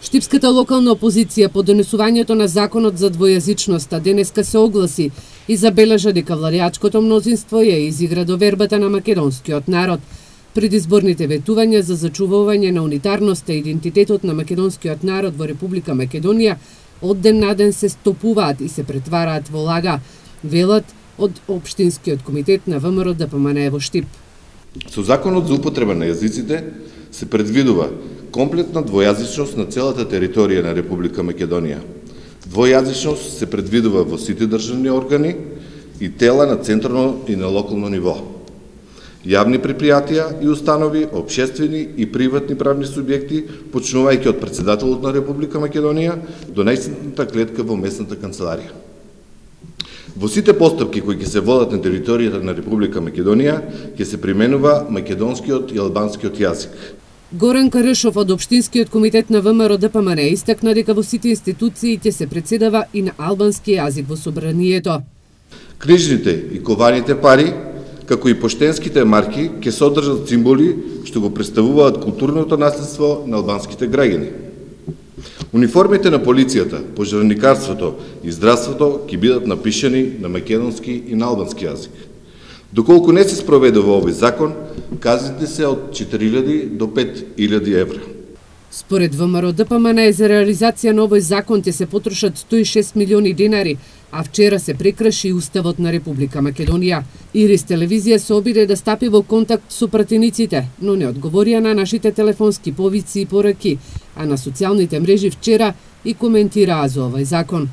Штипската локална опозиција по донесувањето на законот за двојазичноста денеска се огласи и забележа дека владеачкото мнозинство ја изигра довербата на македонскиот народ. Предизборните ветувања за зачувување на унитарноста и идентитетот на македонскиот народ во Република Македонија од ден на ден се стопуваат и се претвараат во лага, велат од Обштинскиот комитет на ВМРО ДПМН во Штип. Со законот за употреба на јазиците се предвидува комплетна двојазичност на целата територија на Република Македонија. Двојазичност се предвидува во сите државни органи и тела на централно и на локално ниво. Јавни предпријатија и установи, обшествени и приватни правни субјекти, почнувајќи од председателот на Република Македонија до најсетната клетка во местната канцеларија. Во сите постапки кои ќе се водат на територијата на Република Македонија, ќе се применува македонскиот и албанскиот јазик. Горан Карешов од Обштинскиот комитет на ВМРО ДПМР истакна дека во сите институции ќе се председава и на албански јазик во собранието. Крижните и кованите пари, како и поштенските марки, ќе содржат символи што го представуваат културното наследство на албанските граѓани. Униформите на полицијата, пожарникарството и здравството ќе бидат напишани на македонски и на албански јазик. Доколку не се спроведува овој закон, казните се од 4000 до 5000 евра. Според ВМРО ДПМН за реализација на овој закон ќе се потрошат 106 милиони денари, а вчера се прекраши Уставот на Република Македонија. Ирис телевизија се обиде да стапи во контакт со пратениците, но не одговорија на нашите телефонски повици и пораки, а на социјалните мрежи вчера и коментираа за овој закон.